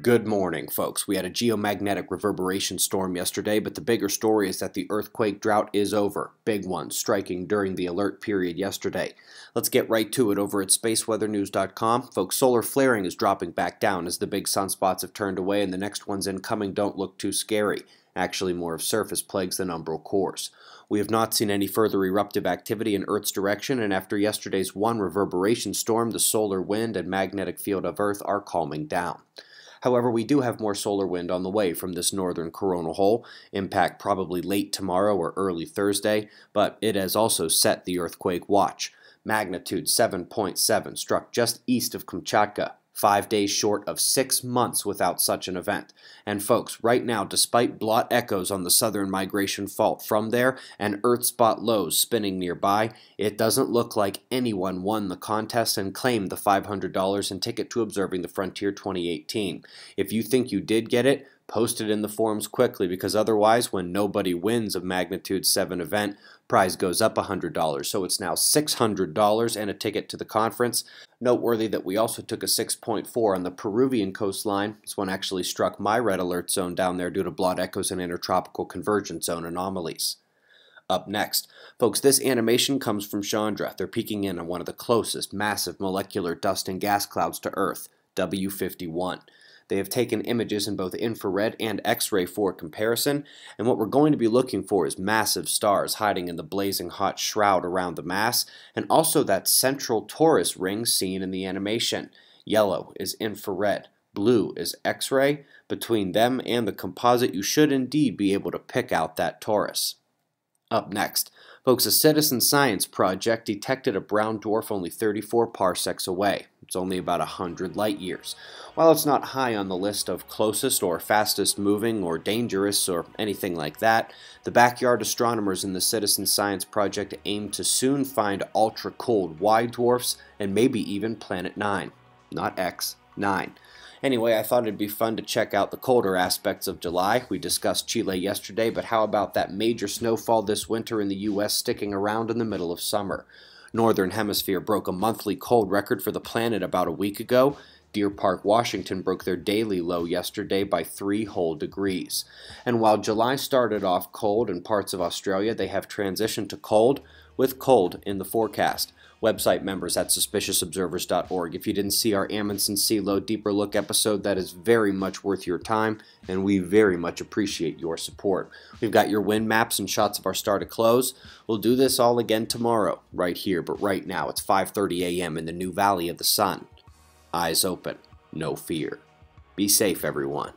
Good morning, folks. We had a geomagnetic reverberation storm yesterday, but the bigger story is that the earthquake drought is over. Big one, striking during the alert period yesterday. Let's get right to it over at spaceweathernews.com. Folks, solar flaring is dropping back down as the big sunspots have turned away and the next ones incoming don't look too scary. Actually, more of surface plages than umbral cores. We have not seen any further eruptive activity in Earth's direction, and after yesterday's one reverberation storm, the solar wind and magnetic field of Earth are calming down. However, we do have more solar wind on the way from this northern coronal hole, impact probably late tomorrow or early Thursday, but it has also set the earthquake watch. Magnitude 7.7 struck just east of Kamchatka, five days short of six months without such an event. And folks, right now, despite blot echoes on the southern migration fault from there and Earth spot lows spinning nearby, it doesn't look like anyone won the contest and claimed the $500 and ticket to observing the Frontier 2018. If you think you did get it, post it in the forums quickly because otherwise when nobody wins a magnitude 7 event prize goes up $100 so it's now $600 and a ticket to the conference noteworthy that we also took a 6.4 on the Peruvian coastline this one actually struck my red alert zone down there due to blot echoes and intertropical convergence zone anomalies up next. Folks, this animation comes from Chandra. They're peeking in on one of the closest massive molecular dust and gas clouds to Earth, W51. They have taken images in both infrared and X-ray for comparison, and what we're going to be looking for is massive stars hiding in the blazing hot shroud around the mass, and also that central torus ring seen in the animation. Yellow is infrared, blue is X-ray. Between them and the composite, you should indeed be able to pick out that torus. Up next, folks, a citizen science project detected a brown dwarf only 34 parsecs away. It's only about 100 light years. While it's not high on the list of closest or fastest moving or dangerous or anything like that, the backyard astronomers in the Citizen Science Project aim to soon find ultra cold Y dwarfs and maybe even Planet 9. Not X, 9. Anyway, I thought it'd be fun to check out the colder aspects of July. We discussed Chile yesterday, but how about that major snowfall this winter in the U.S. sticking around in the middle of summer? Northern Hemisphere broke a monthly cold record for the planet about a week ago. Deer Park, Washington broke their daily low yesterday by three whole degrees. And while July started off cold in parts of Australia, they have transitioned to cold with cold in the forecast website members at suspiciousobservers.org. If you didn't see our Amundsen Sea Low Deeper Look episode, that is very much worth your time, and we very much appreciate your support. We've got your wind maps and shots of our star to close. We'll do this all again tomorrow, right here, but right now it's 5.30 a.m. in the new Valley of the Sun. Eyes open, no fear. Be safe, everyone.